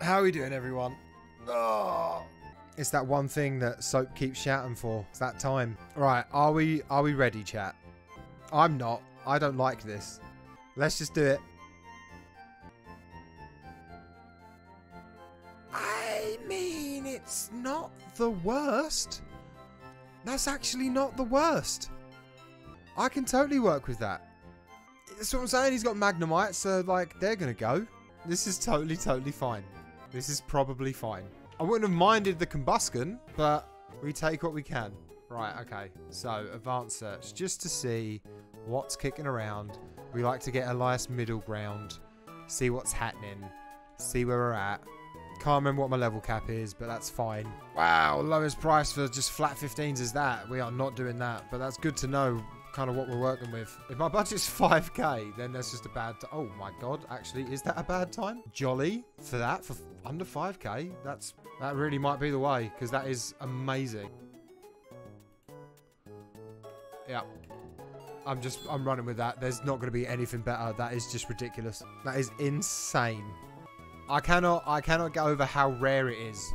How are we doing, everyone? Oh. It's that one thing that Soap keeps shouting for. It's that time. Right, are we are we ready, chat? I'm not. I don't like this. Let's just do it. I mean, it's not the worst. That's actually not the worst. I can totally work with that. That's what I'm saying. He's got Magnemite, so like they're gonna go. This is totally, totally fine. This is probably fine. I wouldn't have minded the combustion, but we take what we can. Right, okay. So, advanced search. Just to see what's kicking around. We like to get a nice middle ground. See what's happening. See where we're at. Can't remember what my level cap is, but that's fine. Wow, lowest price for just flat 15s is that. We are not doing that, but that's good to know kind of what we're working with. If my budget's 5k, then that's just a bad Oh my god, actually, is that a bad time? Jolly for that, for under 5k? That's That really might be the way, because that is amazing. Yeah. I'm just, I'm running with that. There's not going to be anything better. That is just ridiculous. That is insane. I cannot, I cannot get over how rare it is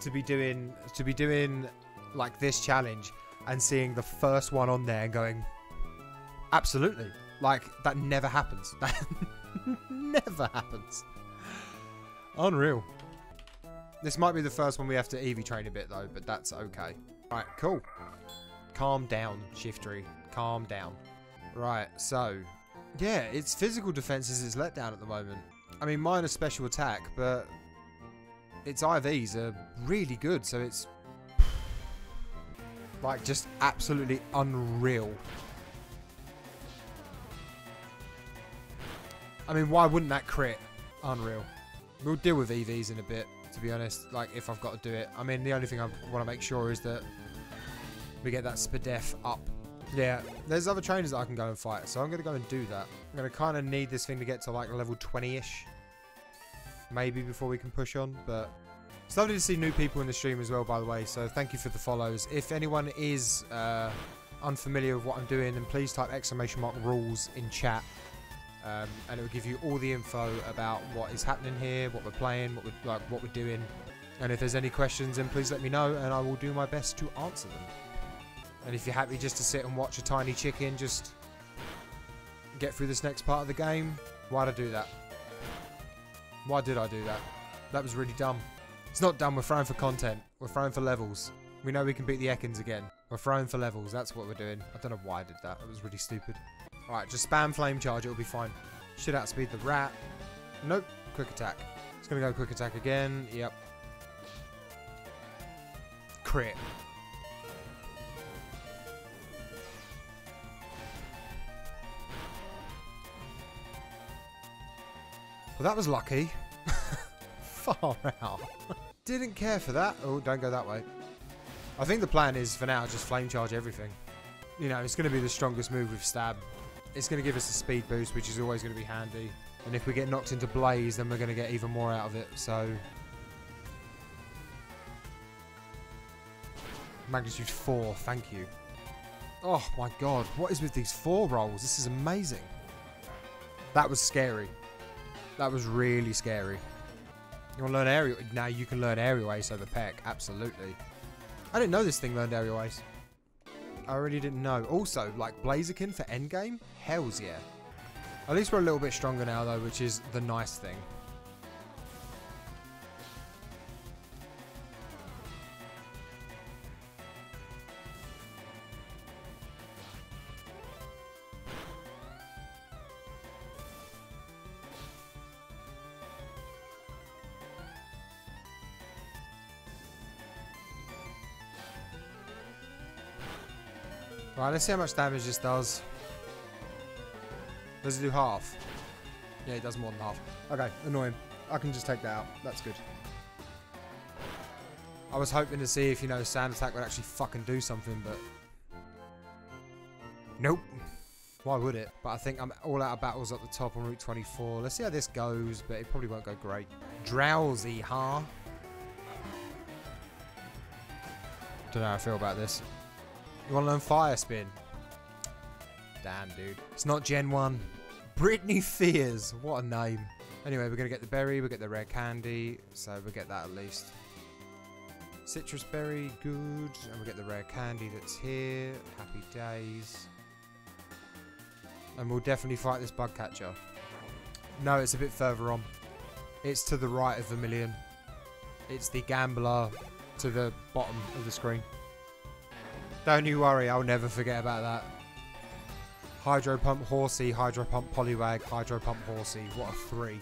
to be doing, to be doing like this challenge and seeing the first one on there and going, absolutely. Like, that never happens. That never happens. Unreal. This might be the first one we have to EV train a bit, though, but that's okay. Right, cool. Calm down, Shiftry. Calm down. Right, so... Yeah, its physical defense is its letdown at the moment. I mean, mine special attack, but... Its IVs are really good, so it's like, just absolutely unreal. I mean, why wouldn't that crit? Unreal. We'll deal with EVs in a bit, to be honest, like, if I've got to do it. I mean, the only thing I want to make sure is that we get that Spadef up. Yeah, there's other trainers that I can go and fight, so I'm going to go and do that. I'm going to kind of need this thing to get to, like, level 20-ish. Maybe before we can push on, but it's lovely to see new people in the stream as well, by the way. So thank you for the follows. If anyone is uh, unfamiliar with what I'm doing, then please type exclamation mark rules in chat. Um, and it will give you all the info about what is happening here, what we're playing, what we're, like, what we're doing. And if there's any questions, then please let me know, and I will do my best to answer them. And if you're happy just to sit and watch a tiny chicken just get through this next part of the game, why'd I do that? Why did I do that? That was really dumb. It's not done. We're throwing for content. We're throwing for levels. We know we can beat the Ekans again. We're throwing for levels. That's what we're doing. I don't know why I did that. It was really stupid. Alright, just spam flame charge. It'll be fine. Should outspeed the rat. Nope. Quick attack. It's to go quick attack again. Yep. Crit. Well, that was lucky. Far out. Didn't care for that. Oh, don't go that way. I think the plan is, for now, just flame charge everything. You know, it's going to be the strongest move with stab. It's going to give us a speed boost, which is always going to be handy. And if we get knocked into blaze, then we're going to get even more out of it. So... Magnitude 4, thank you. Oh my god, what is with these four rolls? This is amazing. That was scary. That was really scary. You want to learn aerial? Now you can learn aerial ace over Peck. Absolutely. I didn't know this thing learned aerial ace. I really didn't know. Also, like Blaziken for endgame? Hells yeah. At least we're a little bit stronger now though, which is the nice thing. Let's see how much damage this does. Does it do half? Yeah, it does more than half. Okay, annoying. I can just take that out. That's good. I was hoping to see if, you know, Sand Attack would actually fucking do something, but... Nope. Why would it? But I think I'm all out of battles at the top on Route 24. Let's see how this goes, but it probably won't go great. Drowsy, huh? Don't know how I feel about this. You want to learn Fire Spin? Damn, dude. It's not Gen 1. Britney Fears. What a name. Anyway, we're going to get the berry, we'll get the rare candy, so we'll get that at least. Sitrus berry, good. And we'll get the rare candy that's here. Happy days. And we'll definitely fight this bug catcher. No, it's a bit further on. It's to the right of Vermilion. It's the gambler to the bottom of the screen. Don't you worry, I'll never forget about that. Hydro Pump Horsea, Hydro Pump Poliwag, Hydro Pump Horsea. What a three.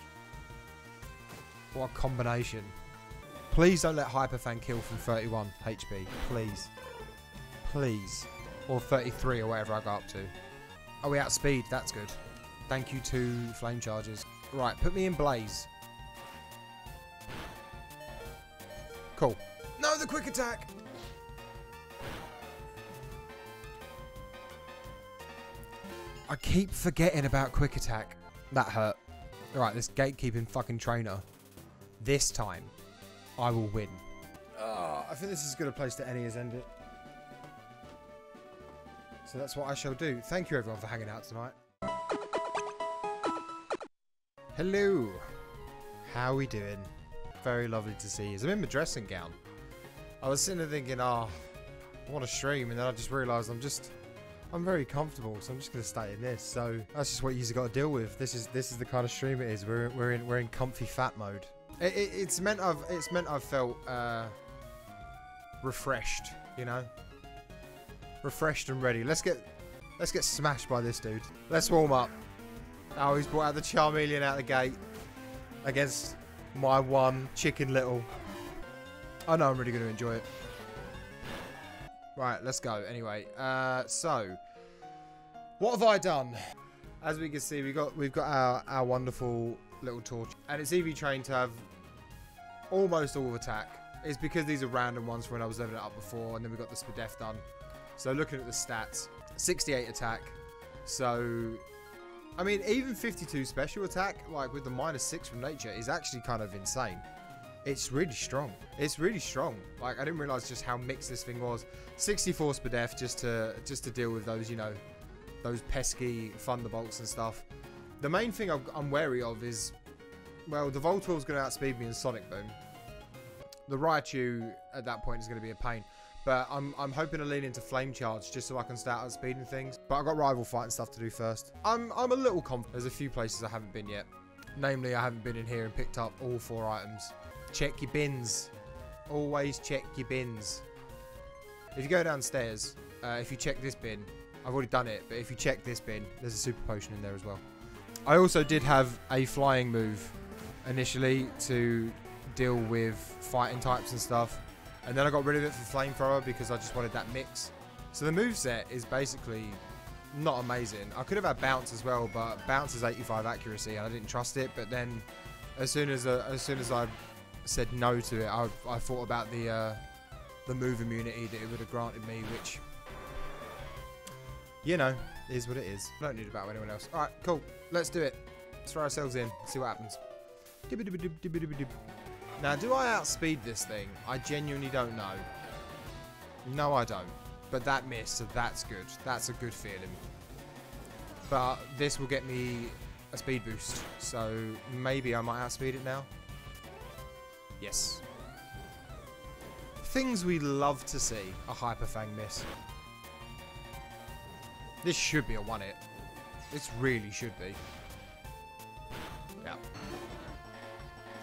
What a combination. Please don't let Hyperfang kill from 31 HP. Please. Please. Or 33 or whatever I got up to. Oh, we outspeed. That's good. Thank you to Flame Charges. Right, put me in Blaze. Cool. No, the quick attack! I keep forgetting about quick attack. That hurt. Alright, this gatekeeping fucking trainer. This time, I will win. Oh, I think this is as good a place to any as end it. So that's what I shall do. Thank you everyone for hanging out tonight. Hello. How we doing? Very lovely to see you. I'm in my dressing gown. I was sitting there thinking, ah, oh, I want to stream, and then I just realised I'm just, I'm very comfortable, so I'm just to stay in this. So that's just what you've got to deal with. This is this is the kind of stream it is. We're we're in we're in comfy fat mode. It, it, it's meant I've it's meant I've felt uh, refreshed, you know, refreshed and ready. Let's get let's get smashed by this dude. Let's warm up. Oh, he's brought out the Charmeleon out the gate against my one Chicken Little. I know I'm really going to enjoy it. Right, let's go. Anyway, uh, so what have I done? As we can see, we got we've got our our wonderful little torch, and it's EV trained to have almost all attack. It's because these are random ones from when I was leveling it up before, and then we got the Spadef done. So looking at the stats, 68 attack. So, I mean, even 52 special attack, like with the minus 6 from nature, is actually kind of insane. It's really strong. It's really strong. Like, I didn't realize just how mixed this thing was. 64 Spadef just to, just to deal with those, you know, those pesky Thunderbolts and stuff. The main thing I'm wary of is, well, the Voltorb's going to outspeed me in Sonic Boom. The Raichu at that point is going to be a pain. But I'm, I'm hoping to lean into Flame Charge just so I can start outspeeding things. But I've got rival fighting stuff to do first. I'm, I'm a little confident. There's a few places I haven't been yet. Namely, I haven't been in here and picked up all four items. Check your bins. Always check your bins. If you go downstairs, uh, if you check this bin, I've already done it, but if you check this bin, there's a super potion in there as well. I also did have a flying move initially to deal with fighting types and stuff. And then I got rid of it for flamethrower because I just wanted that mix. So the move set is basically not amazing. I could have had bounce as well, but bounce is 85 accuracy and I didn't trust it. But then as soon as uh, as soon as I said no to it, I, I thought about the uh, the move immunity that it would have granted me, which you know is what it is. I don't need to battle anyone else. All right, cool. Let's do it. Let's throw ourselves in. See what happens. Now, do I outspeed this thing? I genuinely don't know. No, I don't. But that missed, so that's good. That's a good feeling. But this will get me a speed boost. So maybe I might outspeed it now. Yes. Things we love to see. A Hyperfang miss. This should be a one-hit. This really should be. Yeah.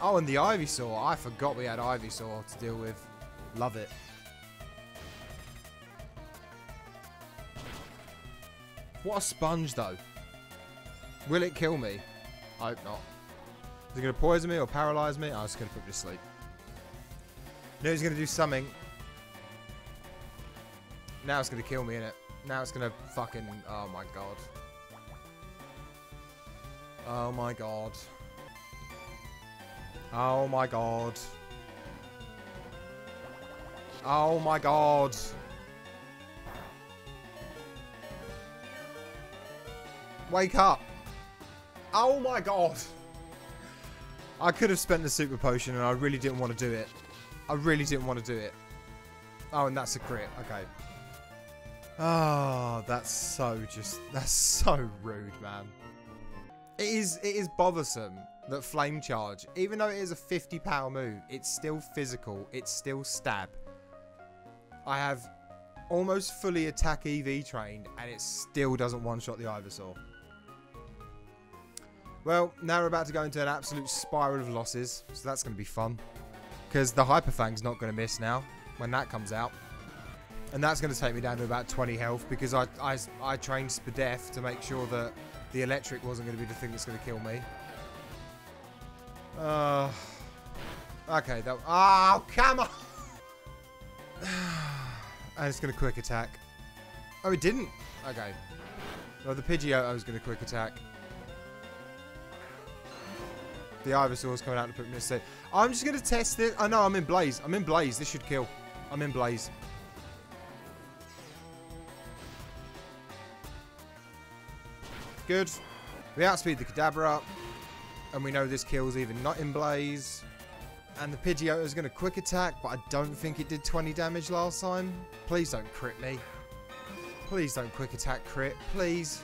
Oh, and the Ivysaur. I forgot we had Ivysaur to deal with. Love it. What a sponge, though. Will it kill me? I hope not. Going to poison me or paralyze me? I was going to put me to sleep. No, he's to do something. Now it's to kill me, innit? Now it's to fucking... Oh, my God. Oh, my God. Oh my god. Oh my god. Wake up. Oh my god. I could have spent the super potion and I really didn't want to do it. I really didn't want to do it. Oh, and that's a crit. Okay. Oh, that's so just... That's so rude, man. It is, it is bothersome that Flame Charge, even though it is a 50 power move, it's still physical. It's still stab. I have almost fully attack EV trained, and it still doesn't one-shot the Ivysaur. Well, now we're about to go into an absolute spiral of losses, so that's going to be fun. Because the Hyper Fang's not going to miss now when that comes out. And that's going to take me down to about 20 health because I, I, I trained Spadef to make sure that the electric wasn't going to be the thing that's going to kill me. Uh, okay, that... Oh, come on! and it's going to quick attack. Oh, it didn't. Okay. Well, the Pidgeotto is going to quick attack. The Ivysaur's coming out to put me in a state. I'm just going to test it. I oh, know I'm in Blaze. I'm in Blaze. This should kill. I'm in Blaze. Good. We outspeed the Kadabra. And we know this kills even not in Blaze. And the Pidgeotto is going to quick attack, but I don't think it did 20 damage last time. Please don't crit me. Please don't quick attack crit. Please.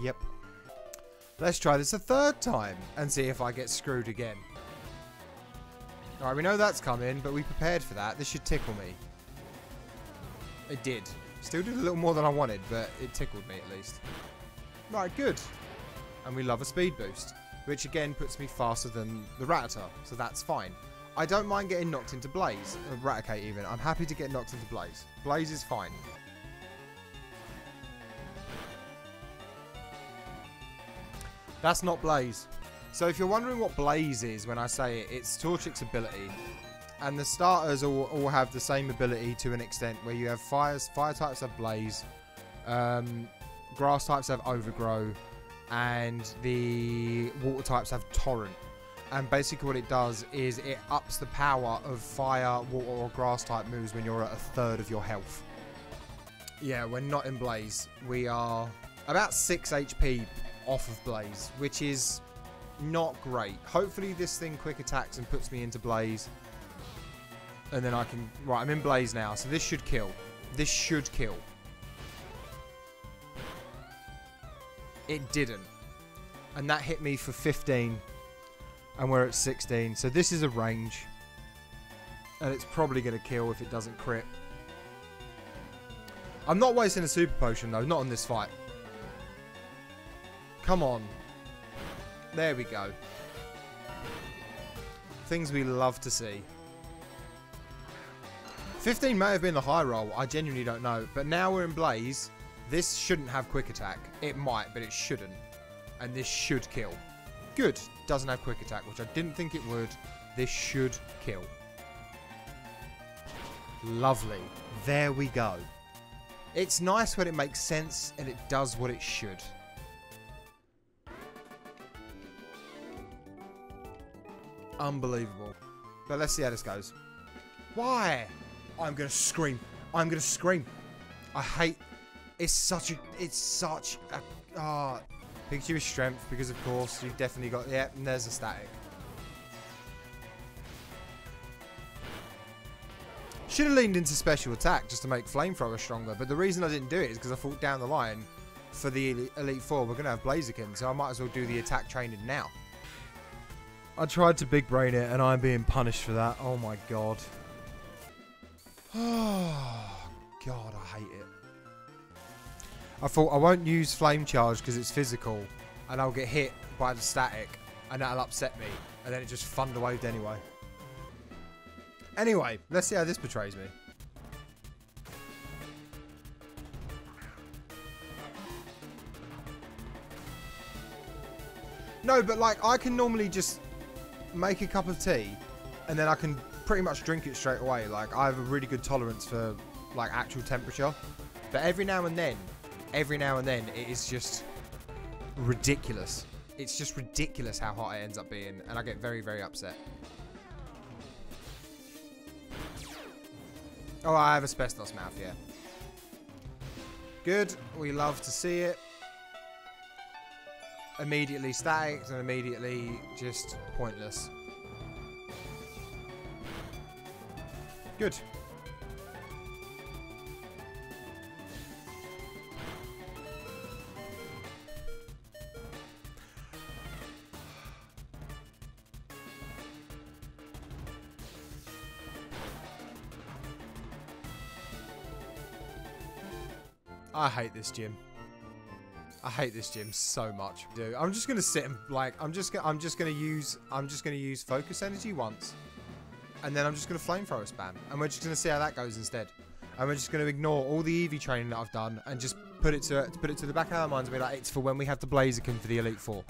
Yep. Let's try this a third time and see if I get screwed again. Alright, we know that's coming, but we prepared for that. This should tickle me. It did. Still did a little more than I wanted, but it tickled me at least. Right, good. And we love a speed boost, which again puts me faster than the Rattata, so that's fine. I don't mind getting knocked into Blaze, uh, Raticate even. I'm happy to get knocked into Blaze. Blaze is fine. That's not Blaze. So if you're wondering what Blaze is when I say it, it's Torchic's ability. And the starters all, all have the same ability to an extent where you have fires, fire types have Blaze, um, grass types have Overgrow, and the water types have Torrent. And basically what it does is it ups the power of fire, water or grass type moves when you're at a third of your health. Yeah, we're not in Blaze. We are about 6 HP off of Blaze, which is not great. Hopefully this thing quick attacks and puts me into Blaze. And then I can... Right, I'm in Blaze now, so this should kill. This should kill. It didn't. And that hit me for 15. And we're at 16. So this is a range. And it's probably going to kill if it doesn't crit. I'm not wasting a super potion though, not on this fight. Come on. There we go. Things we love to see. 15 may have been the high roll. I genuinely don't know. But now we're in Blaze. This shouldn't have quick attack. It might, but it shouldn't. And this should kill. Good. Doesn't have quick attack, which I didn't think it would. This should kill. Lovely. There we go. It's nice when it makes sense and it does what it should. Unbelievable. But let's see how this goes. Why? I'm to scream. I'm to scream. I hate... It's such a... It's such a... Ah... Oh, Pikachu is strength because, of course, you've definitely got... Yeah, and there's a static. Should have leaned into special attack just to make Flamethrower stronger, but the reason I didn't do it is because I thought down the line for the Elite Four we're going to have Blaziken, so I might as well do the attack training now. I tried to big brain it and I'm being punished for that. Oh my god. Oh god, I hate it. I thought I won't use flame charge because it's physical and I'll get hit by the static and that'll upset me. And then it just thunder waved anyway. Anyway, let's see how this betrays me. No, but like I can normally just make a cup of tea and then I can pretty much drink it straight away. Like I have a really good tolerance for like actual temperature. But every now and then, every now and then it is just ridiculous. It's just ridiculous how hot it ends up being and I get very, very upset. Oh, I have asbestos mouth, yeah. Good. We love to see it. Immediately static and immediately just pointless. Good. I hate this gym. I hate this gym so much, dude. I'm just gonna sit and like I'm just gonna I'm just gonna use I'm just gonna use focus energy once, and then I'm just gonna flamethrower spam, and we're just gonna see how that goes instead. And we're just gonna ignore all the EV training that I've done and just put it to put it to the back of our minds and be like, it's for when we have the Blaziken for the Elite Four.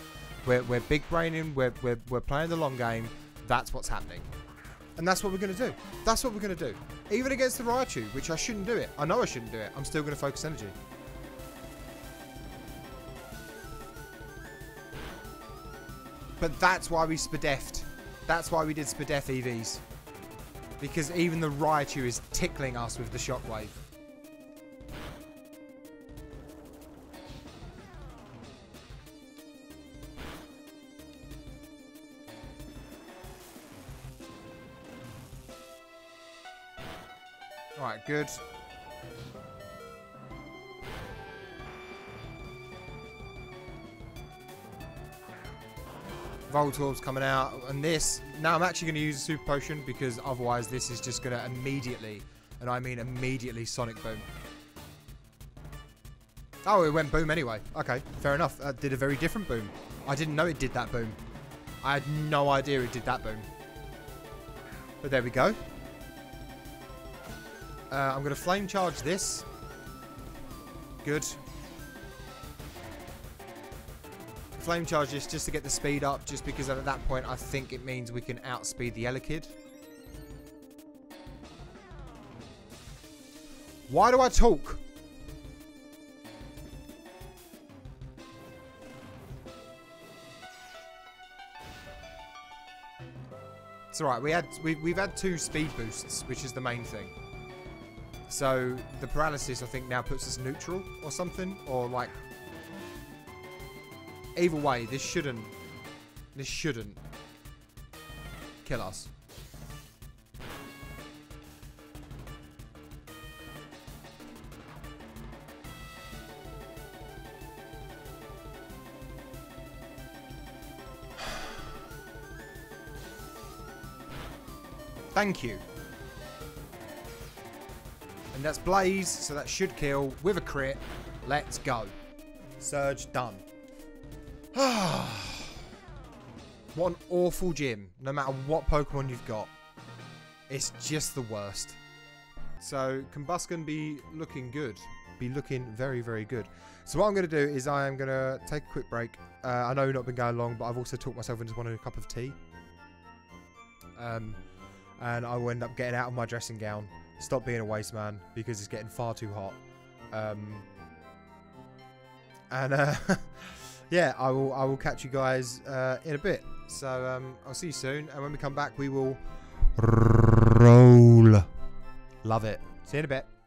We're we're big braining. We're we're we're playing the long game. That's what's happening. And that's what we're going to do. That's what we're going to do. Even against the Raichu, which I shouldn't do it. I know I shouldn't do it. I'm still going to focus energy. But that's why we Spadeffed. That's why we did Spadef EVs. Because even the Raichu is tickling us with the Shockwave. Alright, good. Voltorb's coming out. And this, now I'm actually going to use a Super Potion because otherwise this is just going to immediately, and I mean immediately, Sonic Boom. Oh, it went boom anyway. Okay, fair enough. That did a very different boom. I didn't know it did that boom. I had no idea it did that boom. But there we go. Uh, I'm going to flame charge this. Good. Flame charge this just to get the speed up, just because at that point I think it means we can outspeed the Elekid. Why do I talk? It's alright, we had we, we've had two speed boosts, which is the main thing. So the paralysis, I think, now puts us neutral or something, or like. Either way, this shouldn't. This shouldn't kill us. Thank you. And that's Blaze, so that should kill with a crit. Let's go. Surge done. what an awful gym, no matter what Pokemon you've got. It's just the worst. So, Combusken be looking good. Be looking very, very good. So what I'm going to do is I am going to take a quick break. Uh, I know we've not been going long, but I've also talked myself into wanting a cup of tea. Um, and I will end up getting out of my dressing gown stop being a waste man because it's getting far too hot. Um, and uh, yeah, I will I will catch you guys uh, in a bit. So um, I'll see you soon, and when we come back, we will roll. Love it. See you in a bit.